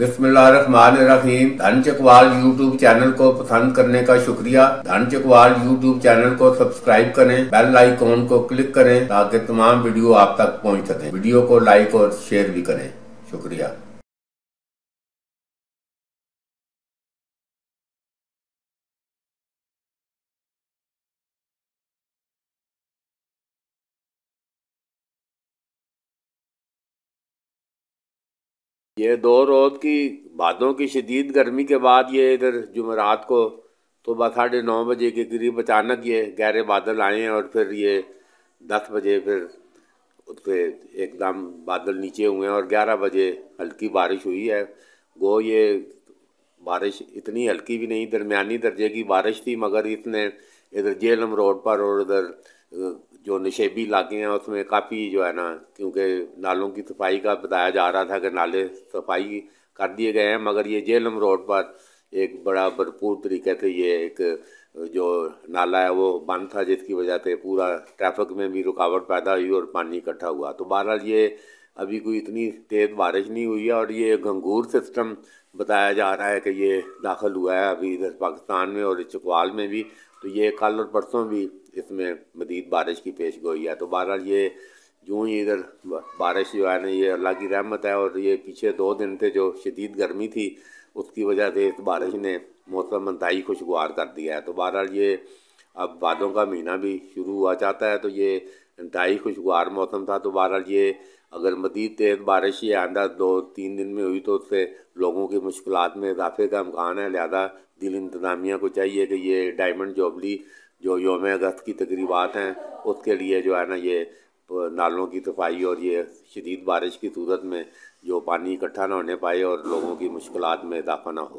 बिस्मिल्लाहिर्रहमानिर्रहीम। धन Chakwal YouTube channel को पसंद करने का शुक्रिया। धन चकवाल यूट्यूब चैनल को सब्सक्राइब करें, बेल आइकॉन को क्लिक करें, ताकि तमाम वीडियो आप तक पहुँच सके। वीडियो को लाइक और शेयर भी करें। शुक्रिया। ये दो रोज़ की बादों की शदीद गर्मी के बाद ये इधर जुमेरात को सुबह साढ़े नौ बजे के करीब अचानक ये गहरे बादल आए और फिर ये दस बजे फिर उससे एकदम बादल नीचे हुए हैं और ग्यारह बजे हल्की बारिश हुई है। वो ये बारिश इतनी हल्की भी नहीं दरमिया दर्जे की बारिश थी, मगर इसने इधर जेलम रोड पर और उधर जो नशेबी इलाके हैं, उसमें काफ़ी जो है ना, क्योंकि नालों की सफ़ाई का बताया जा रहा था कि नाले सफ़ाई कर दिए गए हैं, मगर ये जेलम रोड पर एक बड़ा भरपूर तरीके से ये एक जो नाला है, वो बंद था, जिसकी वजह से पूरा ट्रैफ़िक में भी रुकावट पैदा हुई और पानी इकट्ठा हुआ। तो बहरहाल ये अभी कोई इतनी तेज़ बारिश नहीं हुई है और ये गंगूर सिस्टम बताया जा रहा है कि ये दाखिल हुआ है अभी इधर पाकिस्तान में और चकवाल में भी। तो ये कल और परसों भी इसमें मदीद बारिश की पेश गोई है। तो बहरहाल ये यूँ ही इधर बारिश जो है ना, ये अल्लाह की रहमत है और ये पीछे दो दिन थे जो शदीद गर्मी थी, उसकी वजह से इस बारिश ने मौसम इंतई खुशगवार कर दिया है। तो बहरहाल ये अब बादों का महीना भी शुरू हुआ चाहता है। तो ये इंतई खुशगवार मौसम था। तो बहरहाल ये अगर मजीद तेज़ बारिश ये आंदा, दो, तीन दिन में हुई तो उससे लोगों की मुश्किल में इजाफे का अमकान है। लिहाजा दिल इंतज़ामिया को चाहिए कि ये डायमंड जोबली जो योम अगस्त की तकरीबात हैं, उसके लिए जो है ना ये नालों की सफ़ाई और ये शदीद बारिश की सूरत में जो पानी इकट्ठा ना होने पाए और लोगों की मुश्किल में इजाफा ना हो।